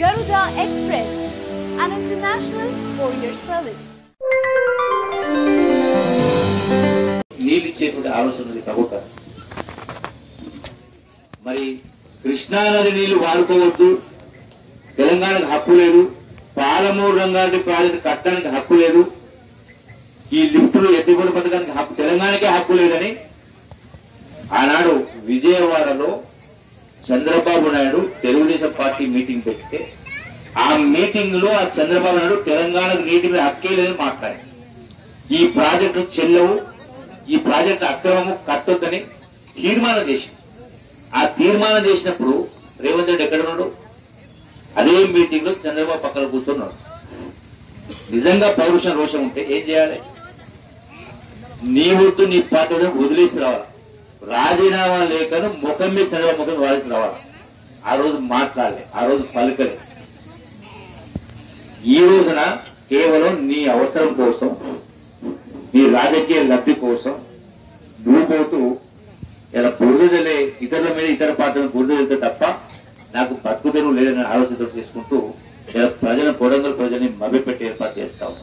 Garuda Express, an international courier service. నీళ్ళు ఇచ్చేటువంటి ఆలోచన ఉంది ప్రభుత్వం మరి కృష్ణానది నీళ్ళు వాడుకోవద్దు. తెలంగాణకు హక్కు లేదు. పాలమూరు రంగారెడ్డి ప్రాజెక్టు కట్టడానికి హక్కు లేదు. ఈ లిఫ్టులు ఎత్తిపోటు పథకానికి హక్కు తెలంగాణకే హక్కు లేదని ఆనాడు విజయవాడలో చంద్రబాబు నాయుడు తెలుగుదేశం పార్టీ మీటింగ్ పెడితే ఆ మీటింగ్లో ఆ చంద్రబాబు నాయుడు తెలంగాణకు నీటి మీద హక్కే లేదని మాట్లాడారు. ఈ ప్రాజెక్టు చెల్లవు ఈ ప్రాజెక్టు అక్రమము కట్టొద్దని తీర్మానం చేసి ఆ తీర్మానం చేసినప్పుడు రేవంత్ రెడ్డి ఎక్కడ ఉన్నాడు? అదే మీటింగ్లో చంద్రబాబు పక్కన కూర్చున్నాడు. నిజంగా పౌరుషం రోషం ఉంటే ఏం చేయాలి? నీ వద్దు నీ పాత్ర వదిలేసి రావాలి. రాజీనామా లేఖను ముఖం మీద చంద్రబాబు ముఖం వాడిసి రావాలి. ఆ రోజు మాట్లాడలే ఆ రోజు పలుకలే. ఈ రోజున కేవలం నీ అవసరం కోసం నీ రాజకీయ లబ్ధి కోసం నువ్వు పోతూ ఇలా బురదలే ఇతరుల మీద ఇతర పార్టీలను బురదలితే తప్ప నాకు బతుకుదెరువు లేదని ఆలోచన తీసుకుంటూ ఇలా ప్రజల కొడంగల్ ప్రజల్ని మభ్యపెట్టి ఏర్పాటు చేస్తావు.